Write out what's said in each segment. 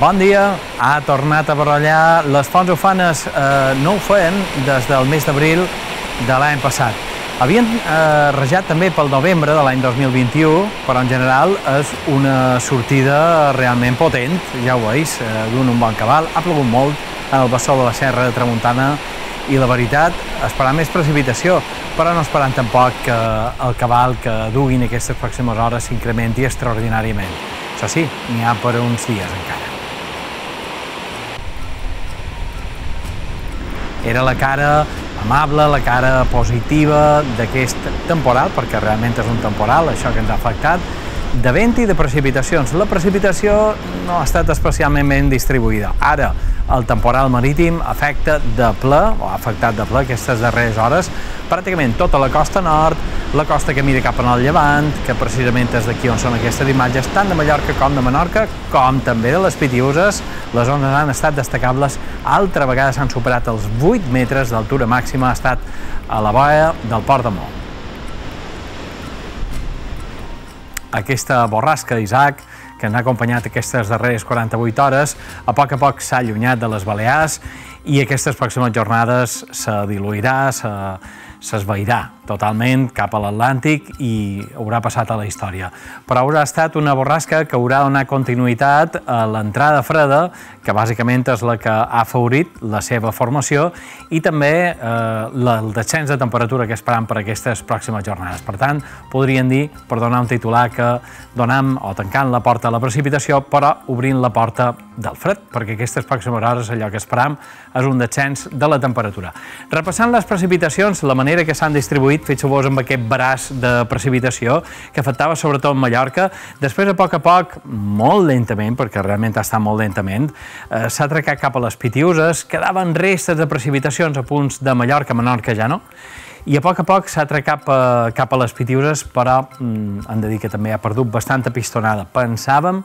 Bon dia. Ha tornat a barallar. Les fonts ufanes eh, no ho feien des del mes d'abril de l'any passat. Havien eh, rejat també pel novembre de l'any 2021, però en general és una sortida realment potent, ja ho veus, eh, d'un un bon cabal. Ha plogut molt en el bessó de la Serra de Tramuntana i la veritat, esperar més precipitació, però no esperant tampoc que el cabal que duguin aquestes pròximes hores s'incrementi extraordinàriament. Això sí, n'hi ha per uns dies encara. Era la cara amable, la cara positiva d'aquest temporal, perquè realment és un temporal, això que ens ha afectat, de vent i de precipitacions. La precipitació no ha estat especialment ben distribuïda. Ara, el temporal marítim afecta de ple, o ha afectat de ple aquestes darreres hores, pràcticament tota la costa nord, la costa que mira cap al llevant, que precisament és d'aquí on són aquestes imatges, tant de Mallorca com de Menorca, com també de les Pitiuses. Les zones han estat destacables, altra vegada s'han superat els 8 metres d'altura màxima, ha estat a la boia del Port de Mó. aquesta borrasca, Isaac, que ens ha acompanyat aquestes darreres 48 hores, a poc a poc s'ha allunyat de les Balears i aquestes pròximes jornades se diluirà, se, s'esvairà totalment cap a l'Atlàntic i haurà passat a la història. Però haurà estat una borrasca que haurà donat continuïtat a l'entrada freda, que bàsicament és la que ha afavorit la seva formació, i també eh, el descens de temperatura que esperam per aquestes pròximes jornades. Per tant, podrien dir, per donar un titular, que donam o tancant la porta a la precipitació, però obrint la porta del fred, perquè aquestes pròximes hores allò que esperam és un descens de la temperatura. Repassant les precipitacions, la manera que s'han distribuït, fixeu-vos amb aquest braç de precipitació, que afectava sobretot Mallorca, després a poc a poc, molt lentament, perquè realment ha estat molt lentament, eh, s'ha trecat cap a les Pitiuses, quedaven restes de precipitacions a punts de Mallorca, Menorca ja no, i a poc a poc s'ha trecat cap a, cap a les Pitiuses, però mm, hem de dir que també ha perdut bastanta pistonada. Pensàvem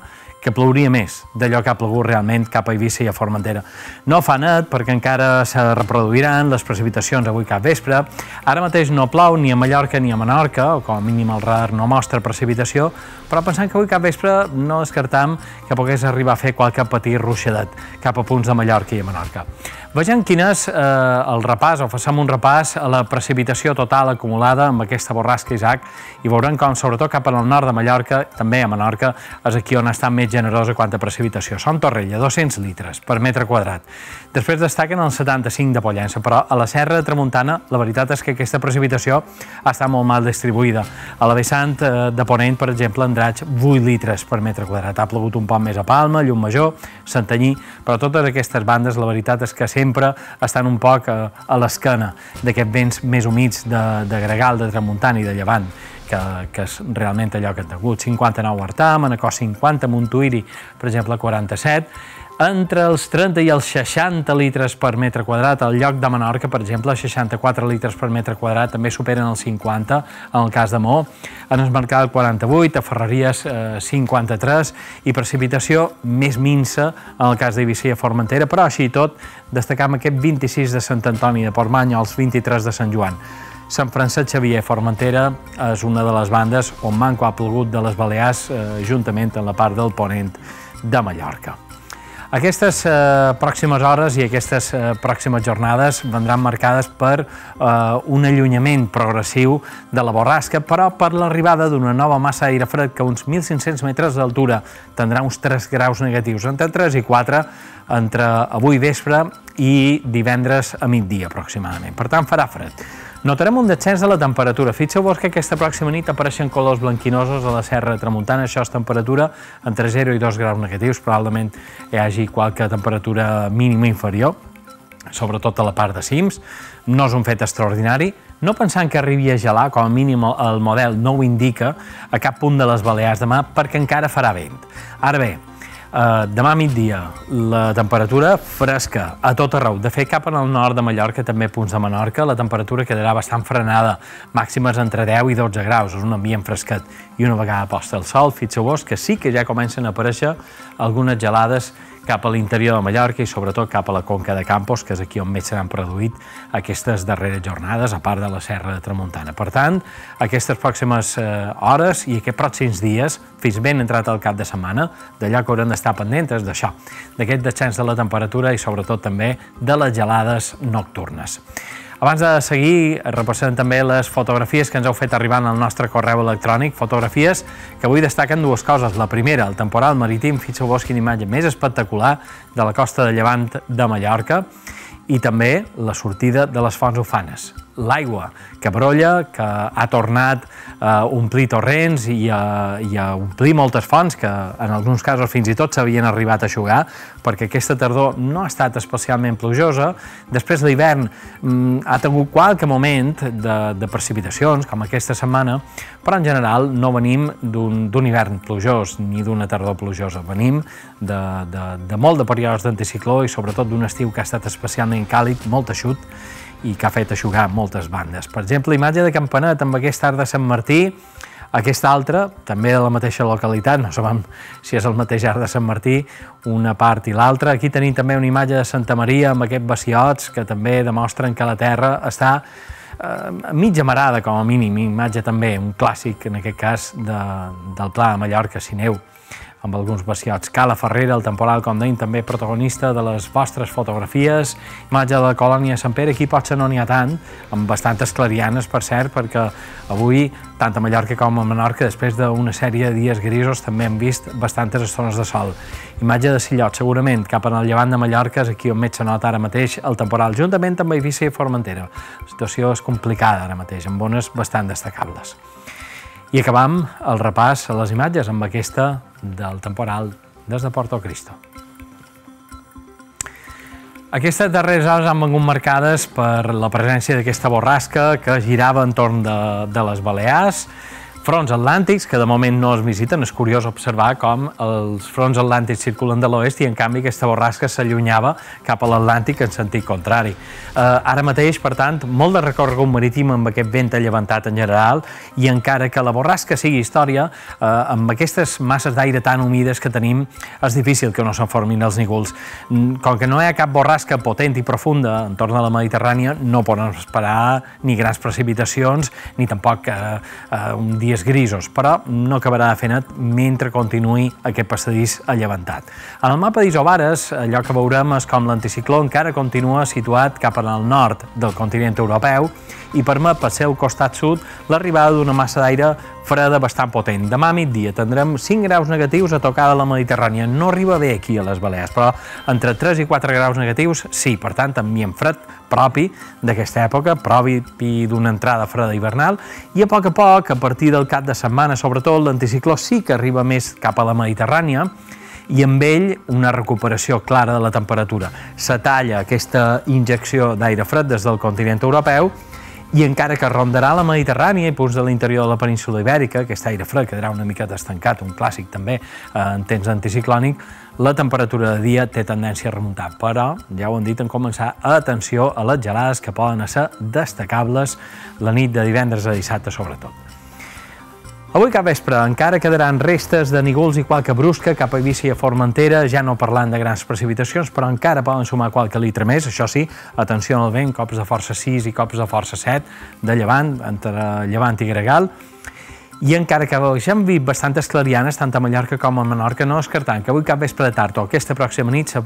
plouria més d'allò que ha plogut realment cap a Eivissa i a Formentera. No fa net perquè encara se reproduiran les precipitacions avui cap vespre. Ara mateix no plou ni a Mallorca ni a Menorca, o com a mínim el radar no mostra precipitació, però pensant que avui cap vespre no descartam que pogués arribar a fer qualque petit ruixadet cap a punts de Mallorca i a Menorca. Vegem quin és eh, el repàs, o façam un repàs a la precipitació total acumulada amb aquesta borrasca Isaac i veurem com, sobretot cap al nord de Mallorca, també a Menorca, és aquí on està més generosa quant a precipitació. Són Torrella, 200 litres per metre quadrat. Després destaquen el 75 de Pollença, però a la Serra de Tramuntana la veritat és que aquesta precipitació està molt mal distribuïda. A la vessant eh, de Ponent, per exemple, en Draig, 8 litres per metre quadrat. Ha plogut un poc més a Palma, Llum-Major, Santanyí, però totes aquestes bandes la veritat és que sempre estan un poc a, a l'esquena d'aquests vents més humits de, de Gregal, de Tramuntana i de Llevant que, que és realment allò que han hagut. 59 a Artà, Manacor 50, Montuïri, per exemple, 47, entre els 30 i els 60 litres per metre quadrat. Al lloc de Menorca, per exemple, 64 litres per metre quadrat també superen els 50 en el cas de Mó. En es Mercat 48, a Ferreries eh, 53 i precipitació més minsa en el cas d'Eivissa i Formentera, però així tot destacam aquest 26 de Sant Antoni de Portmany o els 23 de Sant Joan. Sant Francesc Xavier Formentera és una de les bandes on manco ha plogut de les Balears eh, juntament amb la part del ponent de Mallorca. Aquestes eh, pròximes hores i aquestes eh, pròximes jornades vendran marcades per eh, un allunyament progressiu de la borrasca, però per l'arribada d'una nova massa d'aire fred que a uns 1.500 metres d'altura tindrà uns 3 graus negatius, entre 3 i 4 entre avui vespre i divendres a migdia aproximadament. Per tant, farà fred. Notarem un descens de la temperatura. Fixeu-vos que aquesta pròxima nit apareixen colors blanquinosos a la serra Tramuntana. Això és temperatura entre 0 i 2 graus negatius. Probablement hi hagi qualque temperatura mínima inferior, sobretot a la part de cims. No és un fet extraordinari. No pensant que arribi a gelar, com a mínim el model no ho indica, a cap punt de les Balears demà, perquè encara farà vent. Ara bé, Uh, demà migdia, la temperatura fresca a tot arreu. De fet, cap al nord de Mallorca, també punts de Menorca, la temperatura quedarà bastant frenada, màximes entre 10 i 12 graus, és un ambient fresquet. I una vegada posta el sol, fixeu-vos que sí que ja comencen a aparèixer algunes gelades cap a l'interior de Mallorca i sobretot cap a la Conca de Campos, que és aquí on més s'han produït aquestes darreres jornades, a part de la Serra de Tramuntana. Per tant, aquestes pròximes eh, hores i aquests pròxims dies, fins ben entrat al cap de setmana, d'allò que haurem d'estar pendents d'això, d'aquest descens de la temperatura i sobretot també de les gelades nocturnes. Abans de seguir, repassem també les fotografies que ens heu fet arribar al nostre correu electrònic, fotografies que avui destaquen dues coses. La primera, el temporal marítim, fixeu-vos quina imatge més espectacular de la costa de Llevant de Mallorca, i també la sortida de les fonts ufanes l'aigua que brolla, que ha tornat a omplir torrents i a, i a omplir moltes fonts que en alguns casos fins i tot s'havien arribat a aixugar perquè aquesta tardor no ha estat especialment plujosa. Després de l'hivern mm, ha tingut qualque moment de, de precipitacions, com aquesta setmana, però en general no venim d'un hivern plujós ni d'una tardor plujosa. Venim de, de, de molt de períodes d'anticicló i sobretot d'un estiu que ha estat especialment càlid, molt eixut, i que ha fet aixugar moltes bandes. Per exemple, imatge de Campanet amb aquest art de Sant Martí, aquesta altra, també de la mateixa localitat, no sabem si és el mateix art de Sant Martí, una part i l'altra. Aquí tenim també una imatge de Santa Maria amb aquests baciots que també demostren que la terra està eh, mitja marada, com a mínim, imatge també, un clàssic, en aquest cas, de, del Pla de Mallorca, Sineu amb alguns baciots. Cala Ferrera, el temporal, com deim, també protagonista de les vostres fotografies. Imatge de la colònia Sant Pere, aquí potser no n'hi ha tant, amb bastantes clarianes, per cert, perquè avui, tant a Mallorca com a Menorca, després d'una sèrie de dies grisos, també hem vist bastantes estones de sol. Imatge de Sillot, segurament, cap el llevant de Mallorca, és aquí on més se nota ara mateix el temporal, juntament amb Eivissa i Formentera. La situació és complicada ara mateix, amb bones bastant destacables. I acabam el repàs a les imatges amb aquesta del temporal des de Porto Cristo. Aquestes darreres hores han vengut marcades per la presència d'aquesta borrasca que girava entorn de, de les Balears, fronts atlàntics que de moment no es visiten. És curiós observar com els fronts atlàntics circulen de l'oest i en canvi aquesta borrasca s'allunyava cap a l'Atlàntic en sentit contrari. Eh, ara mateix, per tant, molt de recorregut marítim amb aquest vent llevantat en general i encara que la borrasca sigui història, eh, amb aquestes masses d'aire tan humides que tenim és difícil que no se'n formin els nígols. Mm, com que no hi ha cap borrasca potent i profunda entorn de la Mediterrània, no poden esperar ni grans precipitacions ni tampoc eh, eh, un dia dies grisos, però no acabarà de fer net mentre continuï aquest passadís allevantat. En el mapa d'Isobares, allò que veurem és com l'anticicló encara continua situat cap al nord del continent europeu i permet pel seu costat sud l'arribada d'una massa d'aire freda bastant potent. Demà a migdia tindrem 5 graus negatius a tocar de la Mediterrània. No arriba bé aquí a les Balears, però entre 3 i 4 graus negatius sí, per tant, ambient fred propi d'aquesta època, propi d'una entrada freda hivernal, i a poc a poc, a partir del cap de setmana, sobretot, l'anticicló sí que arriba més cap a la Mediterrània, i amb ell una recuperació clara de la temperatura. Se talla aquesta injecció d'aire fred des del continent europeu i encara que rondarà la Mediterrània i punts de l'interior de la península ibèrica, aquest aire fred quedarà una mica estancat, un clàssic també eh, en temps anticiclònic, la temperatura de dia té tendència a remuntar, però, ja ho hem dit en començar, atenció a les gelades que poden ser destacables la nit de divendres a dissabte sobretot. Avui cap vespre encara quedaran restes de nígols i qualque brusca cap a Eivissa i a Formentera, ja no parlant de grans precipitacions, però encara poden sumar qualque litre més, això sí, atenció al vent, cops de força 6 i cops de força 7 de llevant, entre llevant i gregal, i encara que ja hem vist bastantes clarianes, tant a Mallorca com a Menorca, no descartant que avui cap vespre de tard o aquesta pròxima nit eh,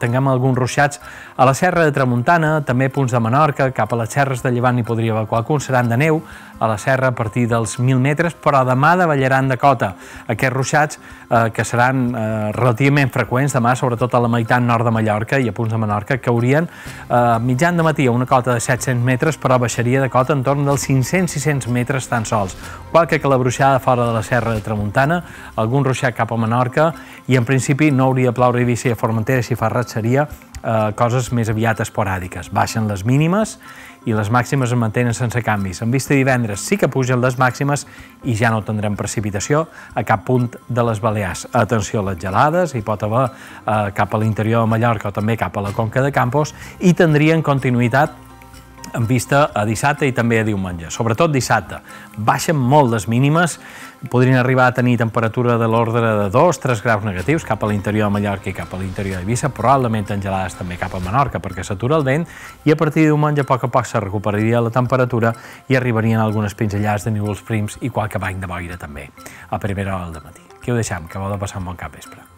tinguem alguns ruixats a la serra de Tramuntana, també punts de Menorca, cap a les serres de Llevant hi podria haver qualcun, seran de neu a la serra a partir dels 1.000 metres, però demà davallaran de cota. Aquests ruixats eh, que seran eh, relativament freqüents demà, sobretot a la meitat nord de Mallorca i a punts de Menorca, que haurien eh, mitjan de matí a una cota de 700 metres, però baixaria de cota en torn dels 500-600 metres tan sols. Qualque que la bruixada fora de la serra de Tramuntana, algun ruixat cap a Menorca i en principi no hauria de ploure a Eivissa i a Formentera si fa rat seria eh, coses més aviat esporàdiques. Baixen les mínimes i les màximes es mantenen sense canvis. En vista divendres sí que pugen les màximes i ja no tindrem precipitació a cap punt de les Balears. Atenció a les gelades, hi pot haver eh, cap a l'interior de Mallorca o també cap a la Conca de Campos i tindrien continuïtat en vista a dissabte i també a diumenge. Sobretot dissabte. Baixen molt les mínimes, podrien arribar a tenir temperatura de l'ordre de 2-3 graus negatius cap a l'interior de Mallorca i cap a l'interior d'Eivissa, probablement engelades també cap a Menorca perquè s'atura el vent i a partir de diumenge a poc a poc se recuperaria la temperatura i arribarien algunes pinzellades de núvols prims i qualque bany de boira també a primera hora del matí. Aquí ho deixem, que vol de passar un bon cap vespre.